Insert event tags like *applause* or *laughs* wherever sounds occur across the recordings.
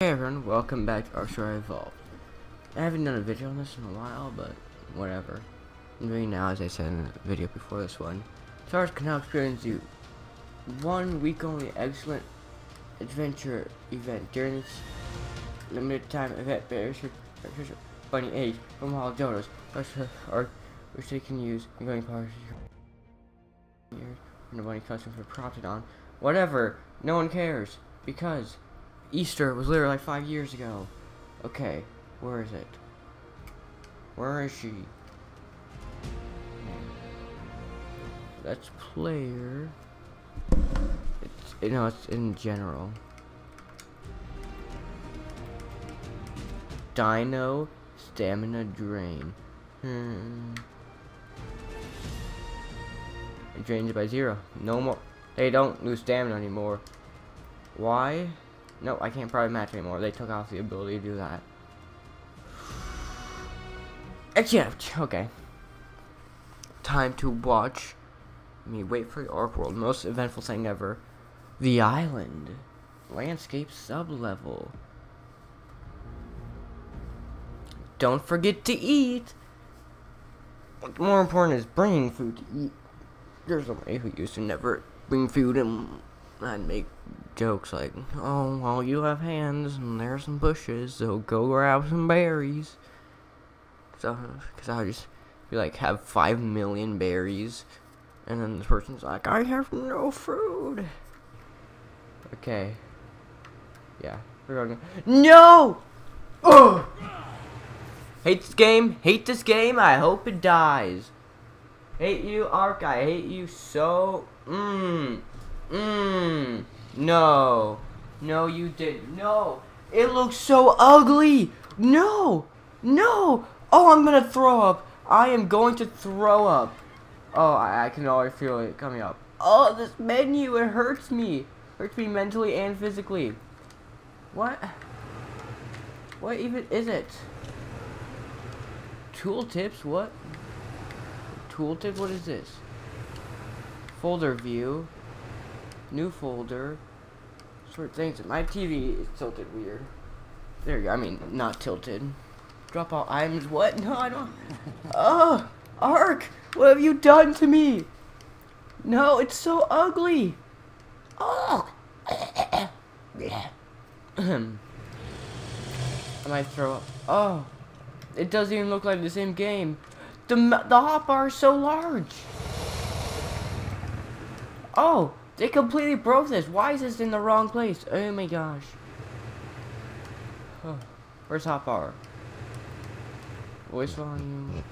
Hey everyone, welcome back to Survival Evolved. I haven't done a video on this in a while, but whatever. I'm doing now, as I said in the video before this one. Stars can now experience you one week only excellent adventure event during this limited time event. Bears bunny age from all Jonas, which they can use in going parts from the bunny costume for prompted on. Whatever, no one cares because. Easter was literally like five years ago. Okay, where is it? Where is she? That's player. It's you know it's in general. Dino stamina drain. Hmm. It drains by zero. No more. They don't lose stamina anymore. Why? No, I can't probably match anymore. They took off the ability to do that. Except, okay. Time to watch me wait for the Ark World. Most eventful thing ever. The island. Landscape sub-level. Don't forget to eat. What's more important is bringing food to eat. There's somebody who used to never bring food and I'd make jokes like, oh, well, you have hands and there's some bushes, so go grab some berries. So, because I would just be like, have five million berries, and then this person's like, I have no food. Okay. Yeah, we're going. No! Oh! Hate this game. Hate this game. I hope it dies. Hate you, Ark. I hate you so. Mmm. Mmm. No. No, you didn't. No. It looks so ugly. No. No. Oh, I'm going to throw up. I am going to throw up. Oh, I, I can already feel it coming up. Oh, this menu, it hurts me. Hurts me mentally and physically. What? What even is it? Tooltips? What? Tooltip? What is this? Folder view. New folder. Sort things. My TV is tilted weird. There you go. I mean, not tilted. Drop all items. What? No, I don't. oh, Ark! What have you done to me? No, it's so ugly. Oh. *coughs* I might throw up. Oh. It doesn't even look like the same game. The, the hotbar is so large. Oh, they completely broke this. Why is this in the wrong place? Oh my gosh. Where's hotbar? Voice volume.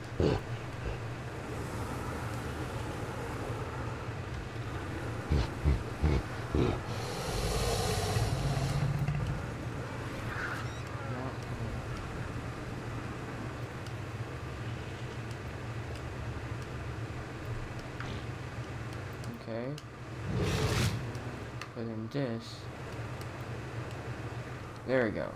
Okay. Then this. There we go.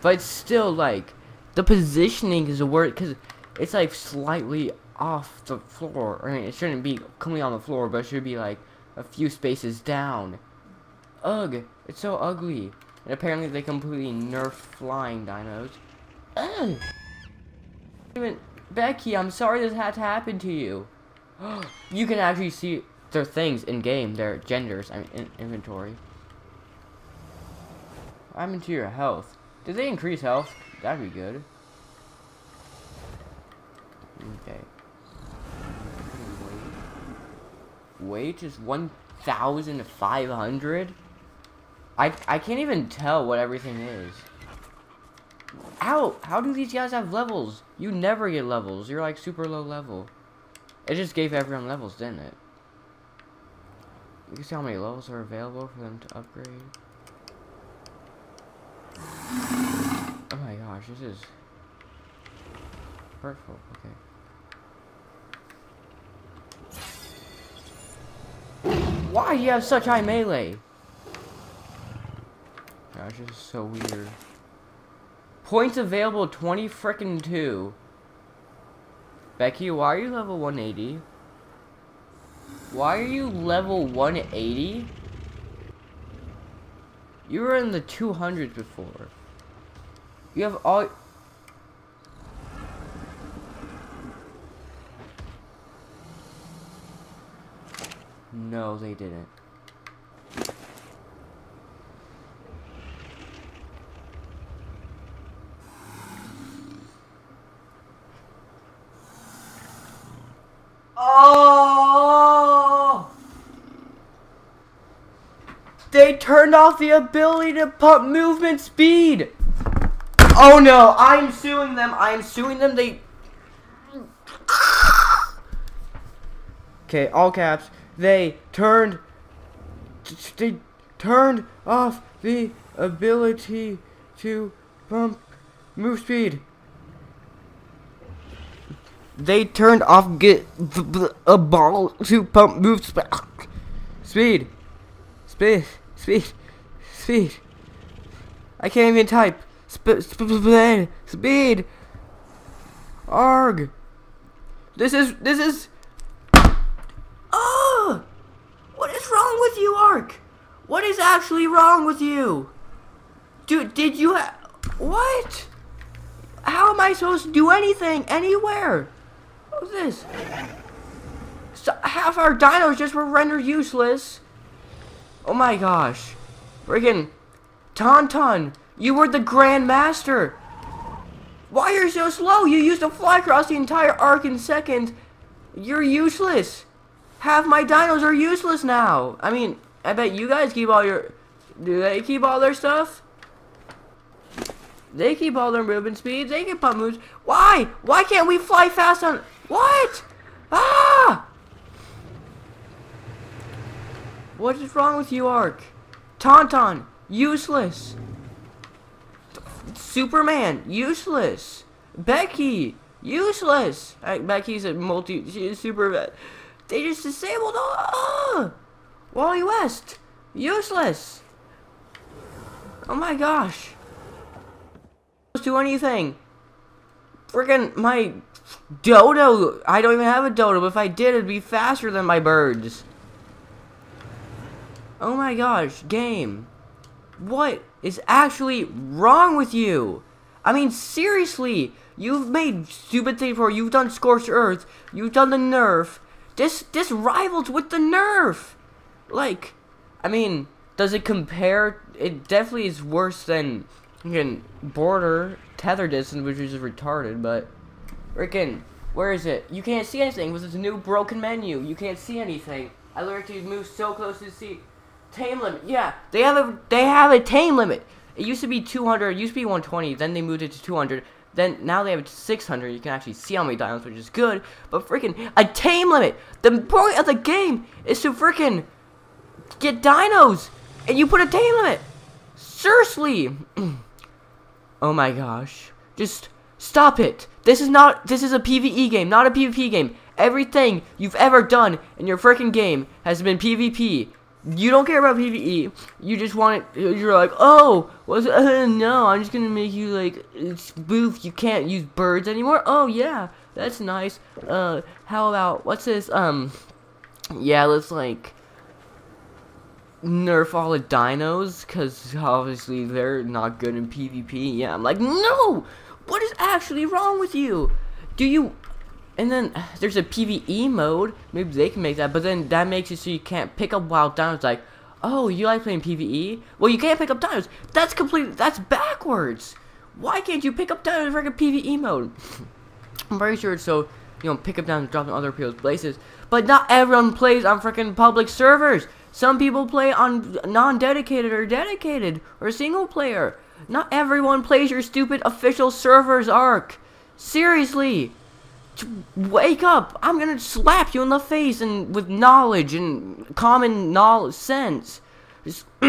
But still like the positioning is a word because it's like slightly off the floor. I mean, it shouldn't be completely on the floor, but it should be like a few spaces down. Ugh, it's so ugly. And apparently they completely nerfed flying dinos. Ugh. Even Becky, I'm sorry this had to happen to you. *gasps* you can actually see their things in game, their genders, I mean in inventory. I'm into your health. Did they increase health? That'd be good. Okay. Weight is 1,500? I, I can't even tell what everything is. How, how do these guys have levels? You never get levels. You're like super low level. It just gave everyone levels, didn't it? You can see how many levels are available for them to upgrade. Oh my gosh, this is hurtful. Okay. Why do you have such high melee? Gosh, this is so weird. Points available 20 frickin' 2. Becky, why are you level 180? Why are you level 180? You were in the 200s before. You have all... No, they didn't. Oh! They turned off the ability to pump movement speed. Oh no, I'm suing them. I'm suing them. They. Okay, all caps. They turned. They turned off the ability to pump move speed. They turned off get a ball to pump move sp speed. Speed. Speed. Speed. I can't even type. Sp speed. Speed. Arg. This is this is Oh! What is wrong with you, Ark? What is actually wrong with you? Dude, did you ha What? How am I supposed to do anything anywhere? What's this? So half our dinos just were rendered useless. Oh my gosh. Friggin' Tauntaun, you were the Grand Master. Why are you so slow? You used to fly across the entire Ark in seconds. You're useless. Half my dinos are useless now. I mean, I bet you guys keep all your... Do they keep all their stuff? They keep all their movement speeds. They can pump moves. Why? Why can't we fly fast on... What? Ah! What is wrong with you, Ark? Tauntaun, useless. Superman, useless. Becky, useless. Uh, Becky's a multi, she is super, they just disabled, uh, Wally West, useless. Oh my gosh. Do anything. Friggin' my dodo. I don't even have a dodo, but if I did, it'd be faster than my birds. Oh my gosh, game. What is actually wrong with you? I mean, seriously, you've made stupid things before. You've done Scorched Earth. You've done the Nerf. This this rivals with the Nerf. Like, I mean, does it compare? It definitely is worse than freaking Border Tether Distance, which is retarded. But freaking, where is it? You can't see anything because this new broken menu. You can't see anything. I learned to move so close to see. Tame limit. Yeah, they have a they have a tame limit. It used to be 200. It used to be 120. Then they moved it to 200. Then now they have 600. You can actually see how many diamonds, which is good. But freaking a tame limit. The point of the game is to freaking get dinos, and you put a tame limit. Seriously. *clears throat* oh my gosh. Just stop it. This is not. This is a PVE game, not a PvP game. Everything you've ever done in your freaking game has been PvP. You don't care about PvE. You just want it. You're like, oh, was uh, *laughs* no? I'm just gonna make you like spoof. You can't use birds anymore. Oh yeah, that's nice. Uh, how about what's this? Um, yeah, let's like nerf all the dinos because obviously they're not good in PvP. Yeah, I'm like, no. What is actually wrong with you? Do you and then *sighs* there's a PvE mode. Maybe they can make that, but then that makes it so you can't pick up wild dinos. Like, oh, you like playing PvE? Well, you can't pick up dinos. That's completely. That's backwards. Why can't you pick up dinos in freaking PvE mode? *laughs* I'm pretty sure it's so you know pick up and drop them other people's places. But not everyone plays on freaking public servers. Some people play on non-dedicated or dedicated or single player. Not everyone plays your stupid official servers Ark. Seriously. Wake up! I'm gonna slap you in the face and with knowledge and common knowledge sense. Just *clears throat*